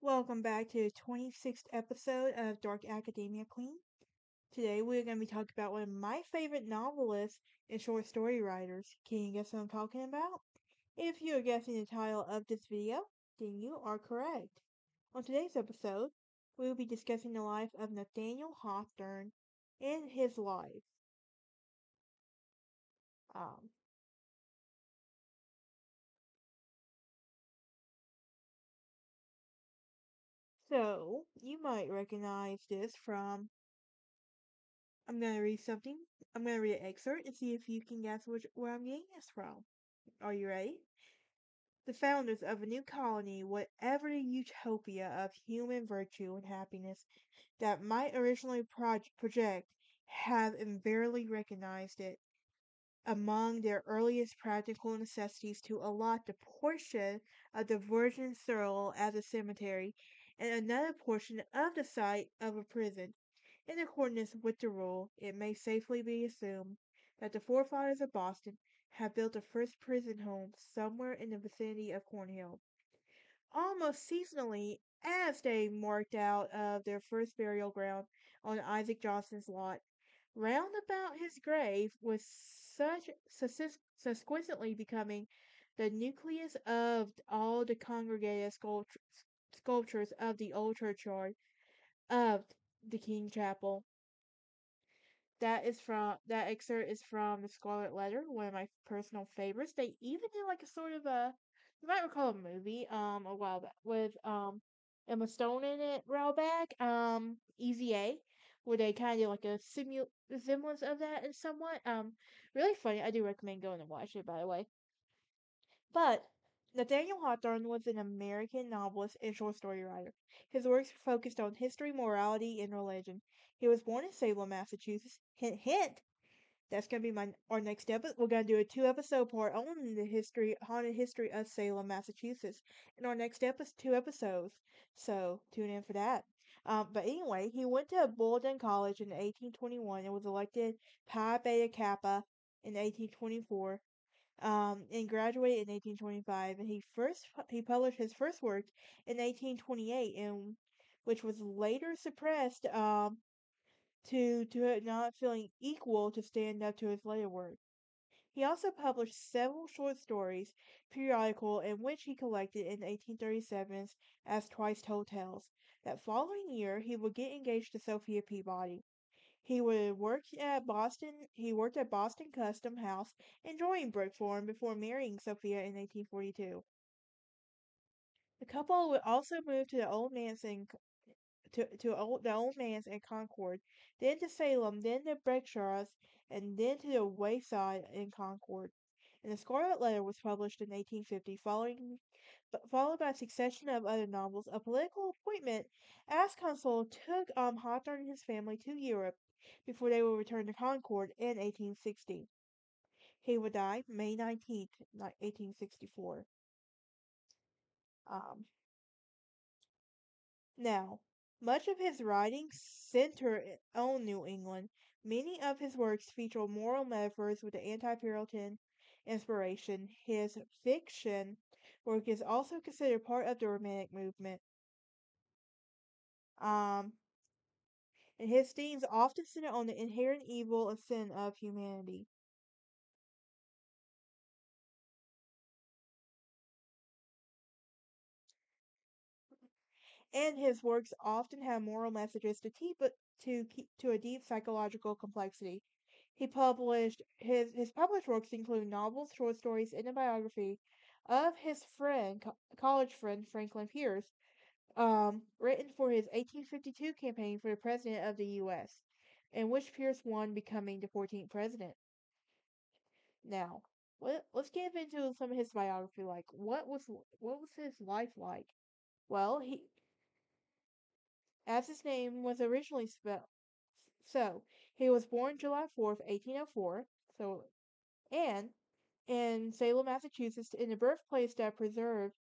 Welcome back to the 26th episode of Dark Academia Queen. Today we're going to be talking about one of my favorite novelists and short story writers. Can you guess what I'm talking about? If you're guessing the title of this video, then you are correct. On today's episode, we will be discussing the life of Nathaniel Hawthorne and his life. Um, So, you might recognize this from. I'm going to read something. I'm going to read an excerpt and see if you can guess which, where I'm getting this from. Are you ready? The founders of a new colony, whatever the utopia of human virtue and happiness that might originally pro- project, have invariably recognized it among their earliest practical necessities to allot the portion of the virgin soil as a cemetery and another portion of the site of a prison. In accordance with the rule, it may safely be assumed that the forefathers of Boston had built a first prison home somewhere in the vicinity of Cornhill. Almost seasonally, as they marked out of their first burial ground on Isaac Johnson's lot, round about his grave was such subsequently becoming the nucleus of all the congregated sculptures of the old churchyard of the King Chapel. That is from that excerpt is from the Scarlet Letter, one of my personal favorites. They even did like a sort of a you might recall a movie um a while back with um Emma Stone in it a while back, um Easy A, where they kind of like a simu semblance of that and somewhat. Um really funny. I do recommend going and watch it by the way. But Nathaniel Hawthorne was an American novelist and short story writer. His works focused on history, morality, and religion. He was born in Salem, Massachusetts. Hint, hint. That's gonna be my our next episode. We're gonna do a two episode part on the history, haunted history of Salem, Massachusetts, in our next episode, two episodes. So tune in for that. Um, but anyway, he went to Bowdoin College in 1821 and was elected Phi Beta Kappa in 1824 um, and graduated in 1825. And he first he published his first work in 1828, and which was later suppressed um, to to not feeling equal to stand up to his later work. He also published several short stories, periodical in which he collected in the 1837s as Twice Told Tales. That following year, he would get engaged to Sophia Peabody. He would work at Boston. He worked at Boston Custom House and drawing Brook for him before marrying Sophia in 1842. The couple would also move to the old manse in to, to old, the old manse in Concord, then to Salem, then to Berkshires, and then to the Wayside in Concord. And the Scarlet Letter was published in 1850, following, followed by a succession of other novels. A political appointment as consul took um, Hawthorne and his family to Europe, before they would return to Concord in 1860. He would die May 19th, 1864. Um, now, much of his writings center on New England. Many of his works feature moral metaphors with the anti-Puritan inspiration. His fiction work is also considered part of the Romantic movement. Um, and his themes often center on the inherent evil and sin of humanity. And his works often have moral messages to keep to keep to a deep psychological complexity. He published his his published works include novels, short stories, and a biography of his friend, college friend Franklin Pierce, um, written for his 1852 campaign for the president of the U.S., in which Pierce won, becoming the 14th president. Now, let, us get into some of his biography. Like, what was what was his life like? Well, he, as his name was originally spelled, so he was born July 4th, 1804. So, and in Salem, Massachusetts, in the birthplace that preserved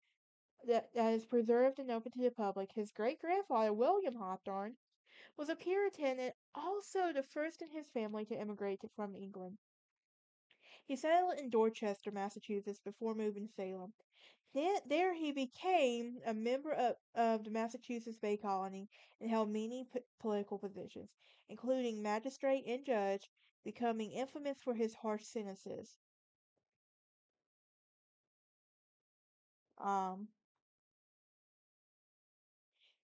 that, that is preserved and open to the public. His great grandfather, William Hawthorne, was a Puritan and also the first in his family to emigrate from England. He settled in Dorchester, Massachusetts before moving to Salem. There he became a member of, of the Massachusetts Bay Colony and held many p- political positions, including magistrate and judge, becoming infamous for his harsh sentences. Um,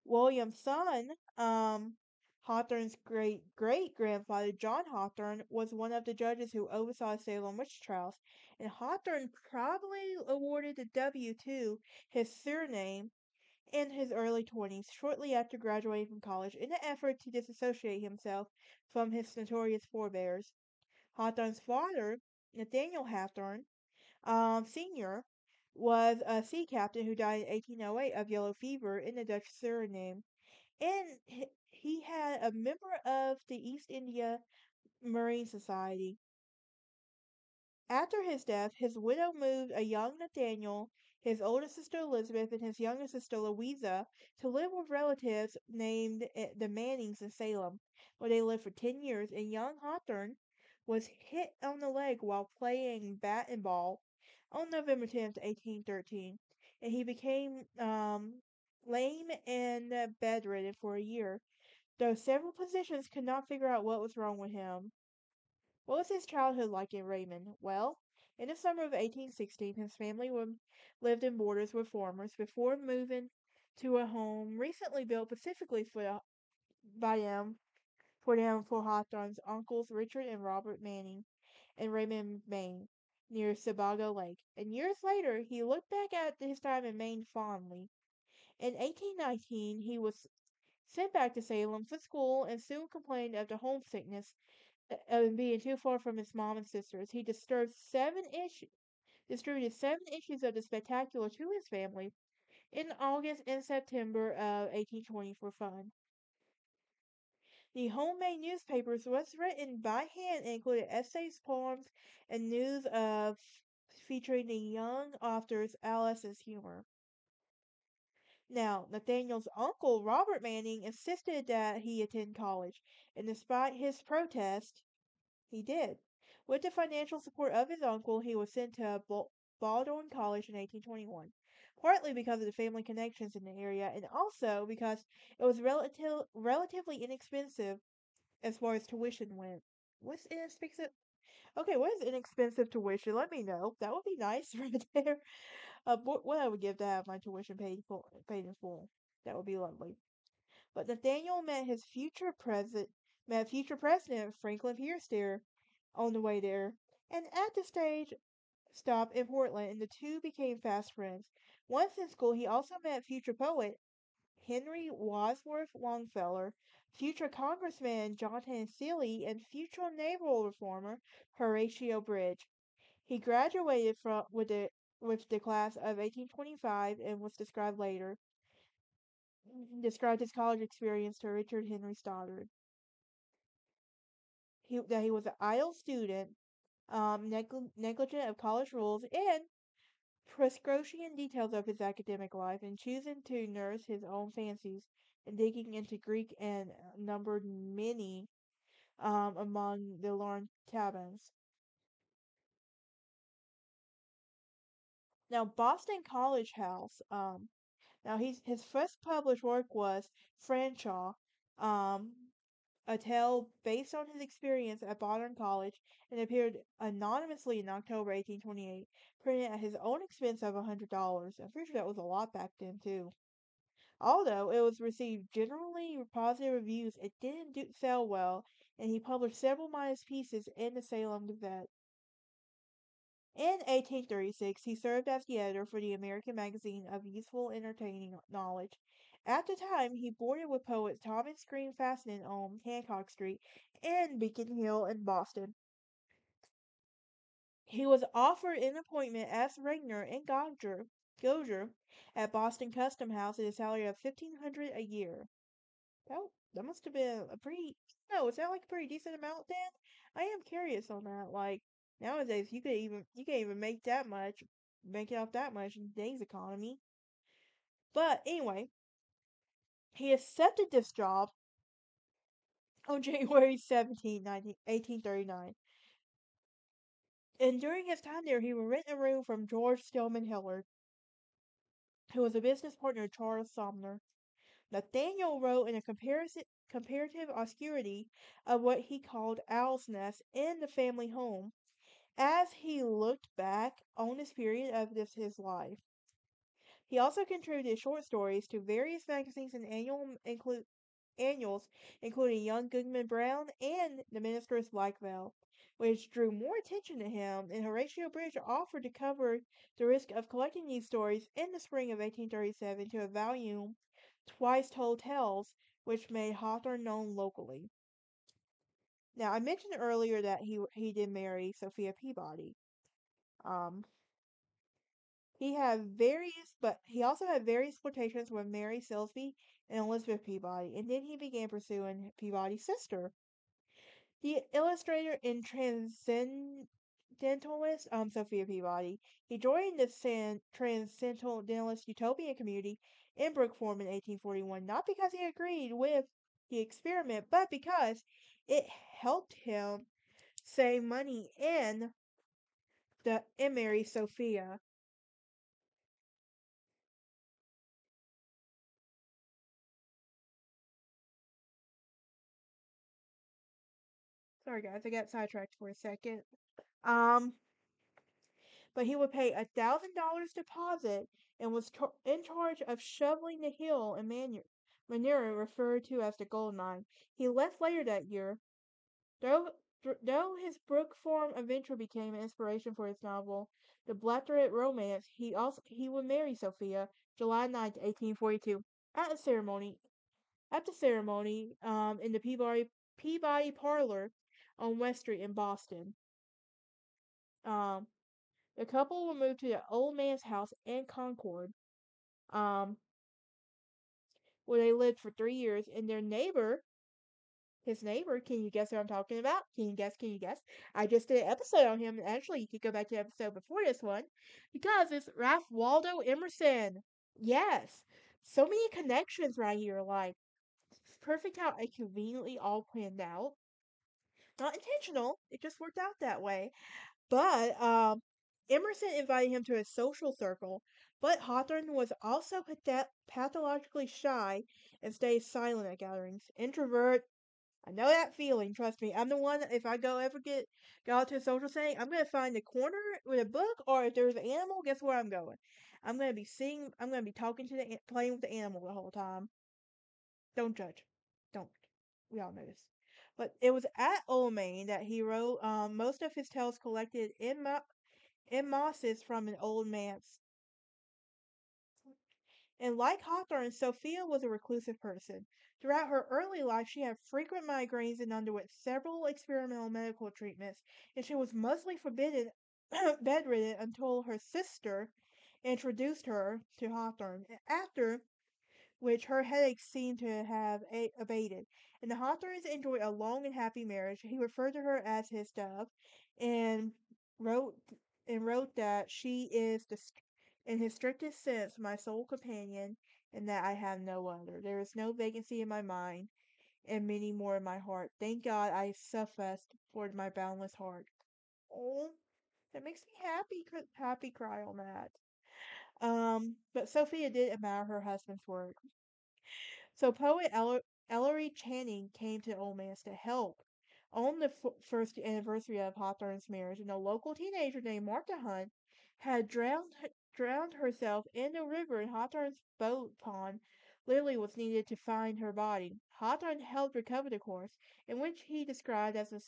William's son, um, Hawthorne's great great grandfather, John Hawthorne, was one of the judges who oversaw Salem witch trials, and Hawthorne probably awarded the W to his surname in his early 20s, shortly after graduating from college, in an effort to disassociate himself from his notorious forebears. Hawthorne's father, Nathaniel Hawthorne, um, Sr., was a sea captain who died in 1808 of yellow fever in the Dutch Suriname. And he had a member of the East India Marine Society. After his death, his widow moved a young Nathaniel, his older sister Elizabeth, and his younger sister Louisa to live with relatives named eh, the Mannings in Salem, where they lived for 10 years. And young Hawthorne was hit on the leg while playing bat and ball on November 10th, 1813, and he became um, lame and uh, bedridden for a year, though several physicians could not figure out what was wrong with him. What was his childhood like in Raymond? Well, in the summer of 1816, his family lived in boarders with farmers before moving to a home recently built specifically for by them for them for Hawthorne's uncles Richard and Robert Manning in Raymond, Maine, near Sebago Lake. And years later, he looked back at his time in Maine fondly. In 1819, he was sent back to Salem for school and soon complained of the homesickness uh, of being too far from his mom and sisters. He disturbed seven issues, distributed seven issues of the Spectacular to his family in August and September of 1820 for fun. The homemade newspapers was written by hand and included essays, poems, and news of featuring the young author's Alice's humor. Now, Nathaniel's uncle, Robert Manning, insisted that he attend college, and despite his protest, he did. With the financial support of his uncle, he was sent to Bowdoin College in 1821, partly because of the family connections in the area, and also because it was relative, relatively inexpensive as far as tuition went. What's inexpensive? Okay, what is inexpensive tuition? Let me know. That would be nice right there. Uh, wh- what I would give to have my tuition paid paid in full. That would be lovely. But Nathaniel met his future president, met future president Franklin Pierce there on the way there, and at the stage stop in Portland, and the two became fast friends. Once in school, he also met future poet Henry Wadsworth Longfellow, future Congressman Jonathan Cilley, and future naval reformer Horatio Bridge. He graduated from with the with the class of 1825 and was described later described his college experience to Richard Henry Stoddard. He, that he was an idle student, um, negl- negligent of college rules, and prescription details of his academic life, and choosing to nurse his own fancies and digging into Greek and numbered many um, among the Lorne cabins. Now, Boston College House. Um, now, he's, his first published work was Fanshawe, um, a tale based on his experience at Boston College and appeared anonymously in October 1828, printed at his own expense of $100. I'm pretty sure that was a lot back then, too. Although it was received generally positive reviews, it didn't do, sell well, and he published several minor pieces in the Salem Gazette. In 1836, he served as the editor for the American Magazine of Useful Entertaining Knowledge. At the time, he boarded with poet Thomas Green Fasten on Hancock Street and Beacon Hill in Boston. He was offered an appointment as Regner and Gauger, Gauger at Boston Custom House at a salary of fifteen hundred a year. That that must have been a pretty no, is that like a pretty decent amount then? I am curious on that. Like nowadays you could even you can't even make that much make it off that much in today's economy. But anyway, he accepted this job on January 17, 19, 1839. And during his time there, he would rent a room from George Stillman Hillard, who was a business partner of Charles Sumner. Nathaniel wrote in a comparative obscurity of what he called Owl's Nest in the family home as he looked back on this period of this, his life. He also contributed short stories to various magazines and annual include annuals, including Young Goodman Brown and The Minister's Black Veil, which drew more attention to him, and Horatio Bridge offered to cover the risk of collecting these stories in the spring of 1837 to a volume Twice Told Tales, which made Hawthorne known locally. Now, I mentioned earlier that he he did marry Sophia Peabody. Um, he had various, but he also had various flirtations with Mary Silsbee and Elizabeth Peabody, and then he began pursuing Peabody's sister. The illustrator and transcendentalist, um, Sophia Peabody, he joined the San- transcendentalist utopian community in Brook Farm in 1841, not because he agreed with the experiment, but because it helped him save money in the in marry Sophia. Sorry guys, I got sidetracked for a second. Um but he would pay a thousand dollars deposit and was in charge of shoveling the hill in manure, manure referred to as the gold mine. He left later that year. Though, though his Brook Farm adventure became an inspiration for his novel, The Blithedale Romance, he also he would marry Sophia July 9, 1842, at a ceremony at the ceremony um, in the Peabody Peabody Parlor on West Street in Boston. Um, the couple will move to the old Manse house in Concord, um, where they lived for three years. And their neighbor, his neighbor, can you guess who I'm talking about? Can you guess? Can you guess? I just did an episode on him. Actually, you could go back to the episode before this one because it's Ralph Waldo Emerson. Yes, so many connections right here. Like, it's perfect how it conveniently all planned out. Not intentional, it just worked out that way. But um, Emerson invited him to his social circle, but Hawthorne was also pathologically shy and stayed silent at gatherings. Introvert. I know that feeling. Trust me. I'm the one. If I go ever get go out to a social setting, I'm gonna find a corner with a book, or if there's an animal, guess where I'm going? I'm gonna be seeing. I'm gonna be talking to the playing with the animal the whole time. Don't judge. Don't. We all know this. But it was at Old Main that he wrote um, most of his tales collected in my in mosses from an old manse. And like Hawthorne, Sophia was a reclusive person. Throughout her early life, she had frequent migraines and underwent several experimental medical treatments, and she was mostly forbidden, bedridden until her sister introduced her to Hawthorne. After which her headaches seemed to have a- abated, and the Hawthornes enjoyed a long and happy marriage. He referred to her as his dove, and wrote and wrote that she is the, in his strictest sense my sole companion, and that I have no other. There is no vacancy in my mind, and many more in my heart. Thank God I sufficed for my boundless heart. Oh, that makes me happy, happy cry on that. Um, but Sophia did admire her husband's work. So poet Ellery Channing came to Old Manse to help on the f- first anniversary of Hawthorne's marriage, and a local teenager named Martha Hunt had drowned drowned herself in the river in Hawthorne's boat pond. Lily was needed to find her body. Hawthorne helped recover the corpse, in which he described as a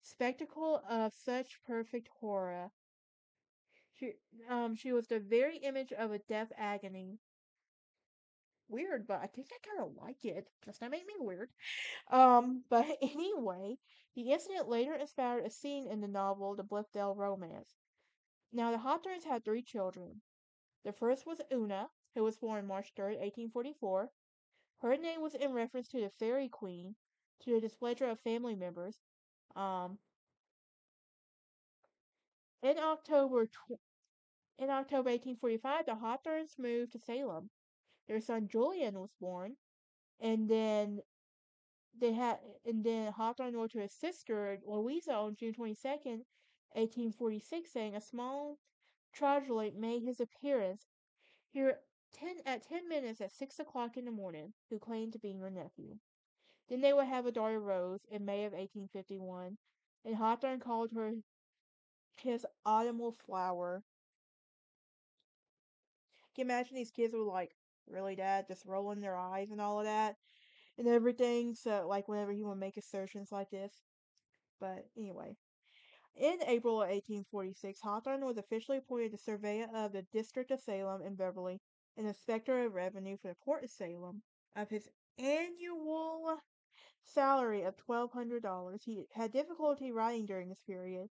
spectacle of such perfect horror. She, um, she was the very image of a death agony. Weird, but I think I kind of like it. Does that make me weird? Um, but anyway, the incident later inspired a scene in the novel The Blithedale Romance. Now, the Hawthornes had three children. The first was Una, who was born March 3, 1844. Her name was in reference to the Fairy Queen, to the displeasure of family members. Um, in October in October 1845, the Hawthorns moved to Salem. Their son Julian was born, and then they had and then Hawthorne wrote to his sister Louisa on June 22nd, 1846, saying a small troglodyte made his appearance here ten, at 10 minutes at 6 o'clock in the morning, who claimed to be your nephew. Then they would have a daughter, Rose, in May of 1851, and Hawthorne called her his autumnal flower. Can imagine these kids were like, really, Dad, just rolling their eyes and all of that and everything? So, like, whenever he would make assertions like this. But anyway, in April of 1846, Hawthorne was officially appointed the surveyor of the District of Salem and Beverly and inspector of revenue for the Port of Salem. Of his annual salary of $1,200, he had difficulty writing during this period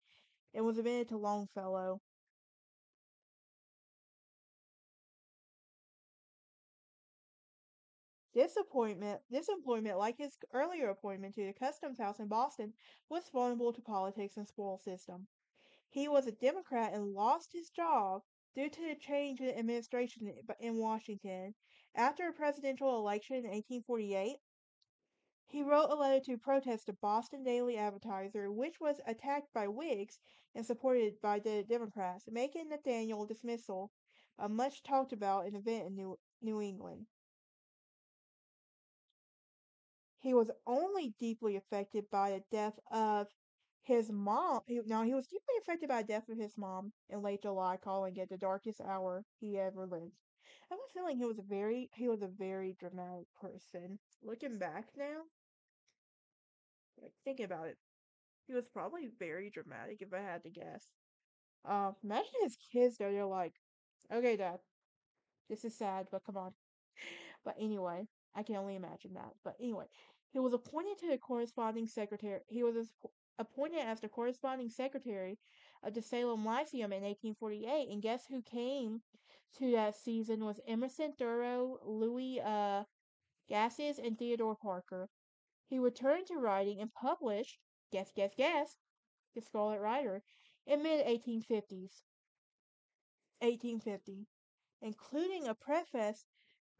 and was admitted to Longfellow. This appointment, this employment, like his earlier appointment to the Customs House in Boston, was vulnerable to politics and spoil system. He was a Democrat and lost his job due to the change in administration in Washington. After a presidential election in 1848, he wrote a letter to protest the Boston Daily Advertiser, which was attacked by Whigs and supported by the Democrats, making Nathaniel dismissal a much talked about event in New, New England. He was only deeply affected by the death of his mom. Now, he was deeply affected by the death of his mom in late July, calling it the darkest hour he ever lived. I have a feeling he was a very he was a very dramatic person. Looking back now, like thinking about it, he was probably very dramatic if I had to guess. Uh, imagine his kids though. They're like, "Okay, Dad, this is sad, but come on." But anyway, I can only imagine that. But anyway, he was appointed to the corresponding secretary. He was appointed as the corresponding secretary of the Salem Lyceum in 1848. And guess who came to that season was Emerson Thoreau, Louis uh, Agassiz, and Theodore Parker. He returned to writing and published, guess, guess, guess, The Scarlet Rider in mid 1850s. 1850, including a preface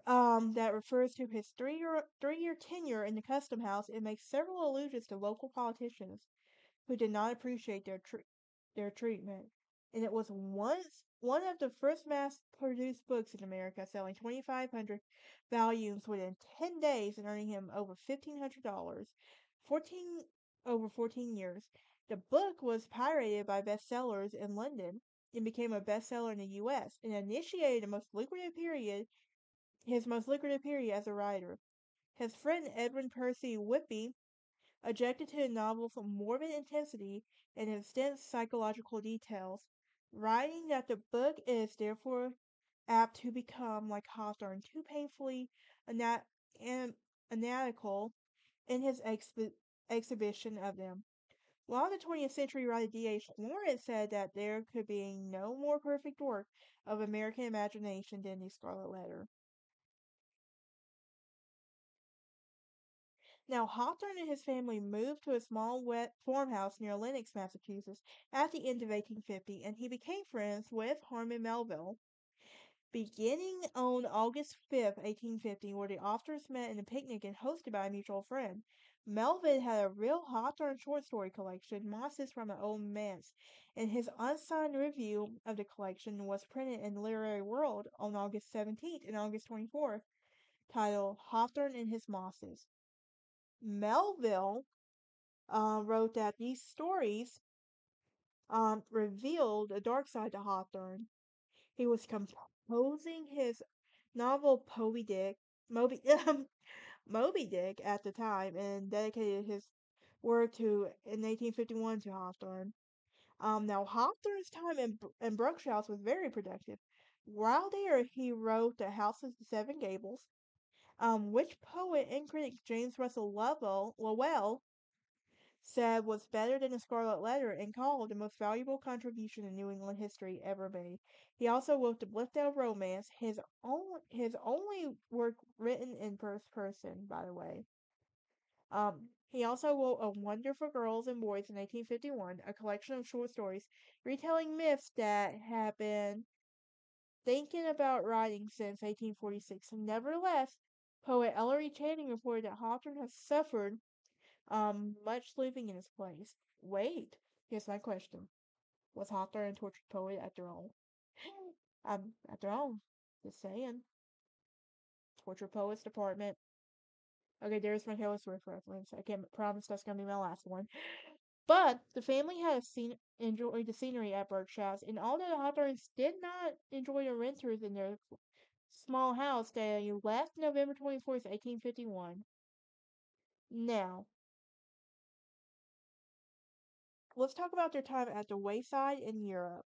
um, that refers to his three-year three-year tenure in the custom house and makes several allusions to local politicians who did not appreciate their tr- their treatment. And it was once one of the first mass-produced books in America, selling 2,500 volumes within 10 days and earning him over $1,500, 14 over 14 years. The book was pirated by bestsellers in London and became a bestseller in the U.S. and initiated the most lucrative period his most lucrative period as a writer. His friend Edwin Percy Whitby objected to the novel's morbid intensity and its dense psychological details, writing that the book is therefore apt to become, like Hawthorne, too painfully ana- in his exhibition of them. While the 20th century writer D.H. Lawrence said that there could be no more perfect work of American imagination than The Scarlet Letter. Now, Hawthorne and his family moved to a small wet farmhouse near Lenox, Massachusetts at the end of 1850, and he became friends with Herman Melville. Beginning on August 5, 1850, where the authors met in a picnic and hosted by a mutual friend, Melville had a real Hawthorne short story collection, Mosses from an Old Manse, and his unsigned review of the collection was printed in the Literary World on August 17th and August 24th, titled Hawthorne and His Mosses. Melville uh, wrote that these stories um, revealed a dark side to Hawthorne. He was composing his novel Moby Dick, Moby, Moby Dick at the time, and dedicated his work to in 1851 to Hawthorne. Um, now Hawthorne's time in, in Berkshire was very productive. While there, he wrote The House of the Seven Gables, um, which poet and critic James Russell Lovell, Lowell said was better than the Scarlet Letter and called the most valuable contribution in New England history ever made. He also wrote the Blithedale Romance, his only his only work written in first person, by the way. Um, he also wrote A Wonder for Girls and Boys in 1851, a collection of short stories retelling myths that had been thinking about writing since 1846. Nevertheless, Poet Ellery Channing reported that Hawthorne has suffered um, much living in his place. Wait, here's my question. Was Hawthorne a tortured poet after all? um, after all, just saying. Torture Poets Department. Okay, there's my Taylor Swift reference. I can't promise that's gonna be my last one. But the family had seen enjoyed the scenery at Berkshire's, and although the Hawthorns did not enjoy the renters in their small house, they left November 24th, 1851. Now, let's talk about their time at the Wayside in Europe.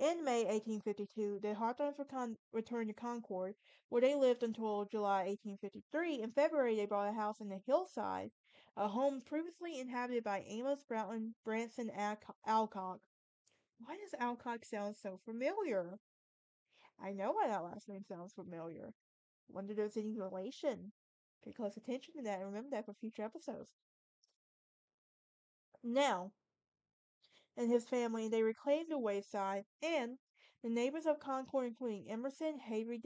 In May 1852, the Hawthorns returned to Concord, where they lived until July 1853. In February, they bought a house in the hillside, a home previously inhabited by Amos Broughton Bronson Alcott. Why does Alcott sound so familiar? I know why that last name sounds familiar. Wonder there's any relation. Pay close attention to that and remember that for future episodes. Now, and his family, they reclaimed the wayside, and the neighbors of Concord, including Emerson, Henry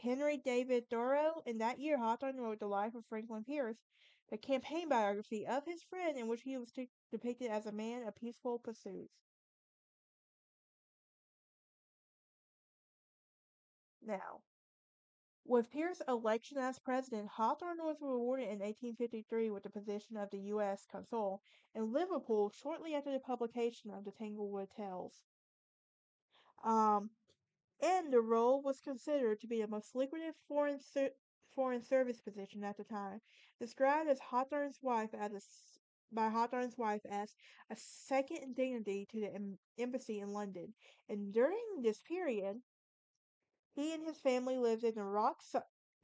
Henry David Thoreau, in that year Hawthorne wrote The Life of Franklin Pierce, a campaign biography of his friend in which he was depicted as a man of peaceful pursuits. Now, with Pierce's election as president, Hawthorne was rewarded in 1853 with the position of the U.S. consul in Liverpool shortly after the publication of the Tanglewood Tales. Um, and the role was considered to be the most lucrative foreign ser- foreign service position at the time, described as Hawthorne's wife as a, by Hawthorne's wife as a second dignity to the em- embassy in London. And during this period, he and his family lived in the Rock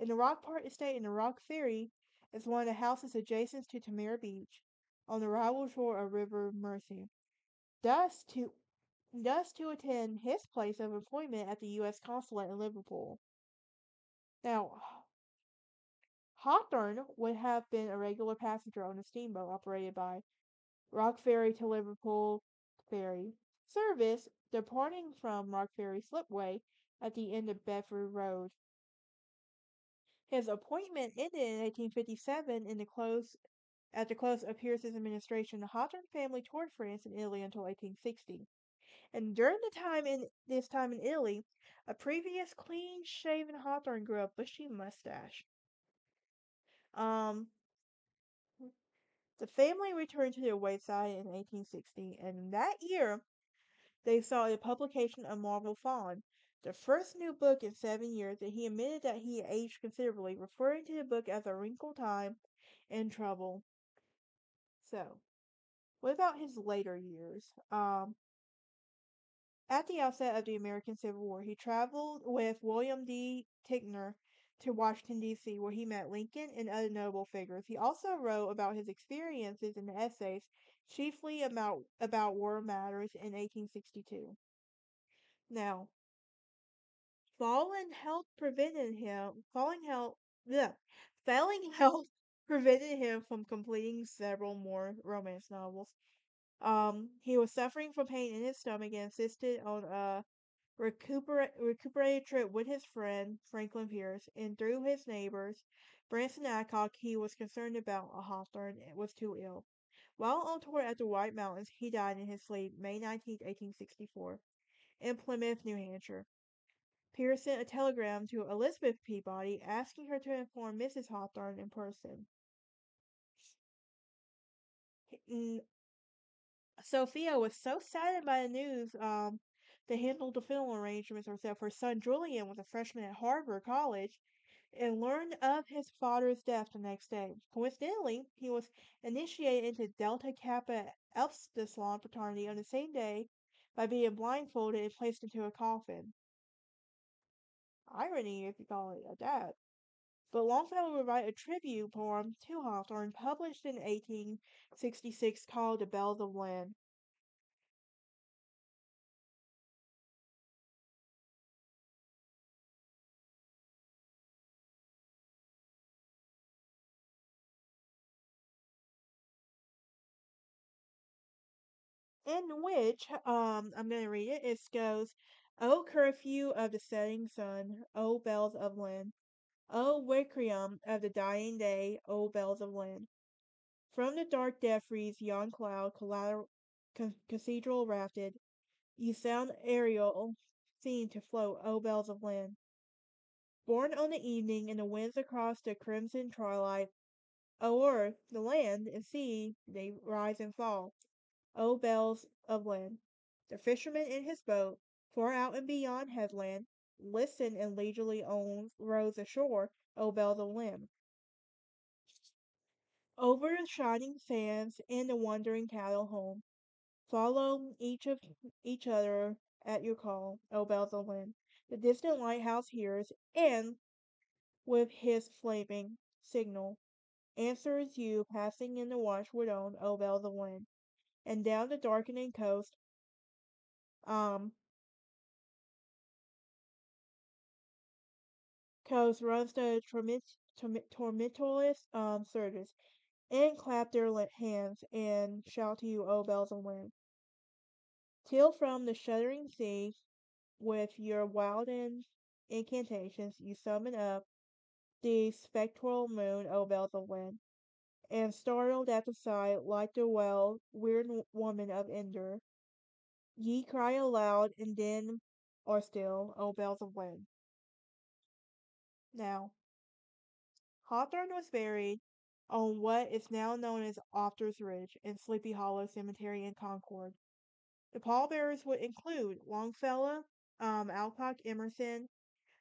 in the Rock Park estate in the Rock Ferry is one of the houses adjacent to Tranmere Beach on the rival shore of River Mersey. Thus to thus to attend his place of employment at the U.S. consulate in Liverpool. Now, Hawthorne would have been a regular passenger on a steamboat operated by Rock Ferry to Liverpool Ferry service, departing from Rock Ferry Slipway at the end of Bedford Road. His appointment ended in 1857 in the close at the close of Pierce's administration. The Hawthorne family toured France and Italy until 1860. And during the time in this time in Italy, a previous clean-shaven Hawthorne grew a bushy mustache. Um, the family returned to their wayside in 1860, and that year they saw the publication of Marble Faun, the first new book in seven years, and he admitted that he aged considerably, referring to the book as a Wrinkled time and trouble. So, what about his later years? Um, at the outset of the American Civil War, he traveled with William D. Ticknor to Washington, D.C., where he met Lincoln and other notable figures. He also wrote about his experiences in essays, chiefly about, about war matters, in 1862. Now, fallen health prevented him, falling health, failing health prevented him from completing several more romance novels. Um, he was suffering from pain in his stomach and insisted on a recuperate, recuperated trip with his friend Franklin Pierce, and through his neighbors, Bronson Alcott, he was concerned about a Hawthorne was too ill. While on tour at the White Mountains, he died in his sleep May 19, 1864, in Plymouth, New Hampshire. Pierce sent a telegram to Elizabeth Peabody asking her to inform Mrs. Hawthorne in person. Sophia was so saddened by the news um, to handle the film arrangements herself. Her son Julian was a freshman at Harvard College and learned of his father's death the next day. Coincidentally, he was initiated into Delta Kappa Epsilon fraternity on the same day by being blindfolded and placed into a coffin. Irony, if you call it that. But Longfellow would write a tribute poem to Hawthorne published in 1866 called The Bells of Lynn. in which um I'm gonna read it. It goes, "O curfew of the setting sun, O bells of Lynn, O oh, requiem of the dying day, O bells of Lynn. From the dark wreaths yon cloud collateral cathedral rafted. You sound Ariel seen to float, O bells of Lynn. Born on the evening in the winds across the crimson twilight, o'er the land and sea they rise and fall, O bells of Lynn. The fisherman in his boat, far out and beyond headland, listen and leisurely on rows ashore, O bells of Lynn. Over the shining sands and the wandering cattle home, follow each of each other at your call, O bells of Lynn. The distant lighthouse hears, and with his flaming signal answers you passing in the watchword on, O bells of Lynn. And down the darkening coast, um, coast runs the tormentless um, surges, and clap their hands and shout to you, O bells of wind. Till from the shuddering sea, with your wild incantations, you summon up the spectral moon, O bells of wind, and startled at the sight, like the well, weird woman of Endor, ye cry aloud, and then are still, O bells of Lynn. Now, Hawthorne was buried on what is now known as Authors Ridge in Sleepy Hollow Cemetery in Concord. The pallbearers would include Longfellow, um, Alcott Emerson,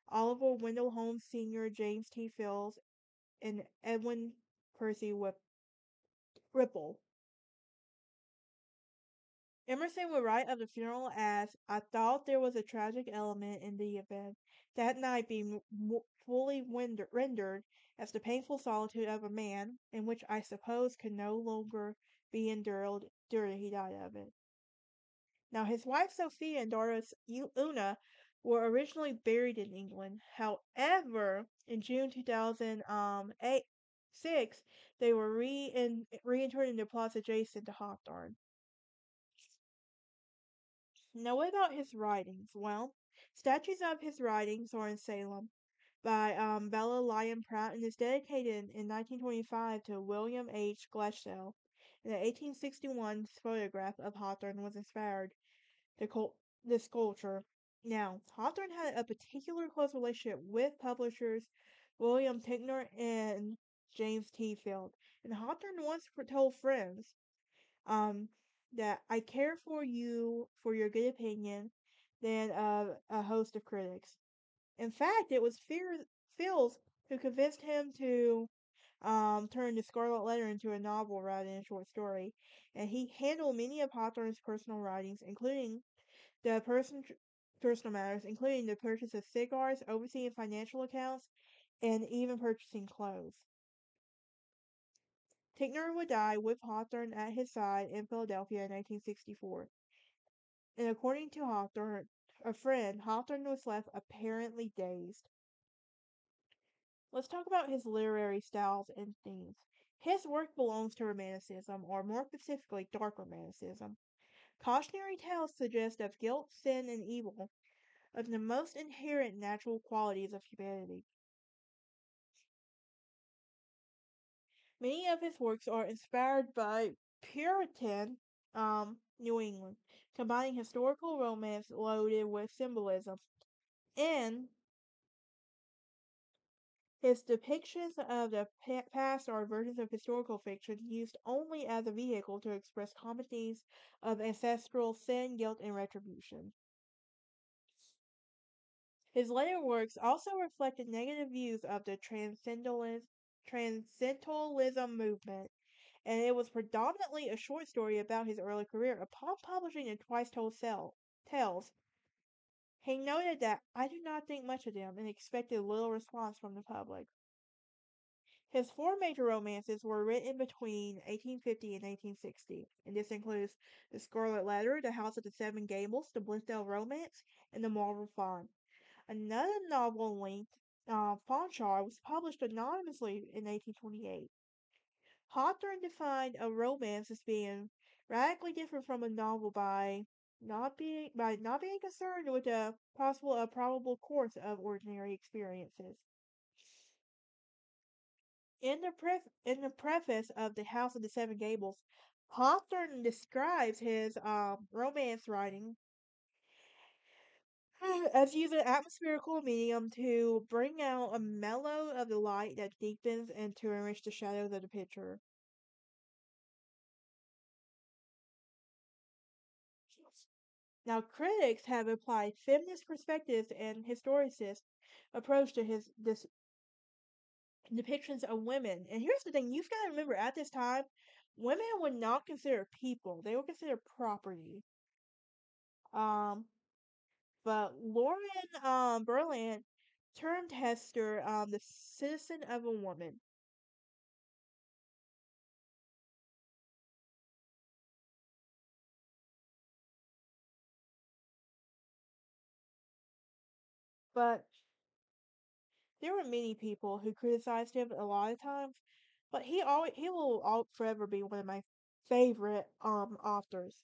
Oliver Wendell Holmes Sr., James T. Fields, and Edwin Percy Whip- Ripple. Emerson would write of the funeral as, I thought there was a tragic element in the event, that night being m- fully render- rendered as the painful solitude of a man, in which I suppose could no longer be endured during he died of it. Now, his wife Sophia and daughter Una were originally buried in England. However, in June 2006, um, they were re- reinterred in the plots adjacent to Hawthorne. Now, what about his writings? Well, statues of his writings are in Salem by um, Bela Lyon Pratt and is dedicated in 1925 to William H. Glatzel. And the 1861 photograph of Hawthorne was inspired the, cult- the sculpture. Now, Hawthorne had a particular close relationship with publishers William Ticknor and James T. Field. And Hawthorne once told friends um, that I care for you for your good opinion than uh, a host of critics. In fact, it was Fear- Fields who convinced him to um, turn the Scarlet Letter into a novel rather than a short story, and he handled many of Hawthorne's personal writings, including the person personal matters, including the purchase of cigars, overseeing financial accounts, and even purchasing clothes. Ticknor would die with Hawthorne at his side in Philadelphia in 1964. And according to Hawthorne, a friend, Hawthorne was left apparently dazed. Let's talk about his literary styles and themes. His work belongs to Romanticism, or more specifically, Dark Romanticism. Cautionary tales suggest of guilt, sin, and evil, of the most inherent natural qualities of humanity. Many of his works are inspired by Puritan um, New England, combining historical romance loaded with symbolism. And his depictions of the past are versions of historical fiction used only as a vehicle to express themes of ancestral sin, guilt, and retribution. His later works also reflected negative views of the transcendentalism, transcendentalism movement, and it was predominantly a short story about his early career. Upon publishing the Twice Told Tales, he noted that I do not think much of them and expected little response from the public. His four major romances were written between 1850 and 1860, and this includes The Scarlet Letter, The House of the Seven Gables, The Blithedale Romance, and The Marble Farm. Another novel length, uh, was published anonymously in 1828. Hawthorne defined a romance as being radically different from a novel by not being by not being concerned with the possible or probable course of ordinary experiences. In the, pref- in the preface of The House of the Seven Gables, Hawthorne describes his um, romance writing as using an atmospherical medium to bring out a mellow of the light that deepens and to enrich the shadows of the picture. Now, critics have applied feminist perspectives and historicist approach to his this depictions of women. And here's the thing: you've got to remember, at this time, women were not considered people; they were considered property. Um, but Lauren um Berlant termed Hester um the citizen of a woman. But there were many people who criticized him a lot of times, but he always he will all forever be one of my favorite um authors.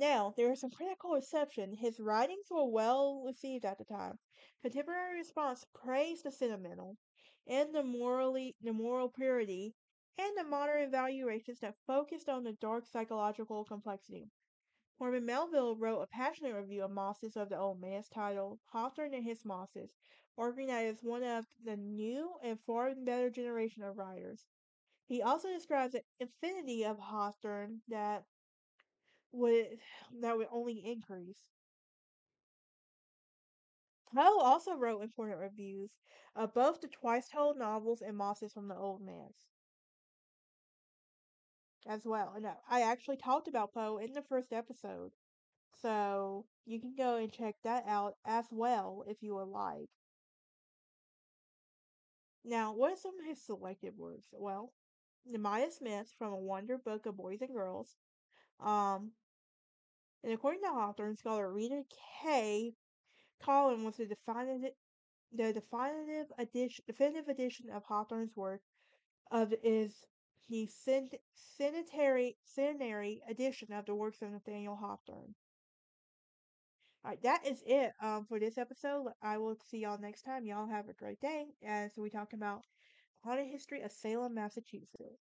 Now, there is some critical reception. His writings were well received at the time. Contemporary response praised the sentimental and the morally the moral purity and the modern evaluations that focused on the dark psychological complexity. Herman Melville wrote a passionate review of Mosses of the Old Manse titled Hawthorne and His Mosses, arguing that it is one of the new and far better generation of writers. He also describes the infinity of Hawthorne that would that would only increase. Poe also wrote important reviews of both the twice told novels and Mosses from the Old Manse as well. And I actually talked about Poe in the first episode. So you can go and check that out as well if you would like. Now, what are some of his selected works? Well, Nehemiah Smith from A Wonder Book of Boys and Girls. Um, and according to Hawthorne, scholar Rita K. Gollin was the definitive, the definitive edition, definitive edition of Hawthorne's work of is the centenary edition of the works of Nathaniel Hawthorne. Alright, that is it um, for this episode. I will see y'all next time. Y'all have a great day as we talk about haunted history of Salem, Massachusetts.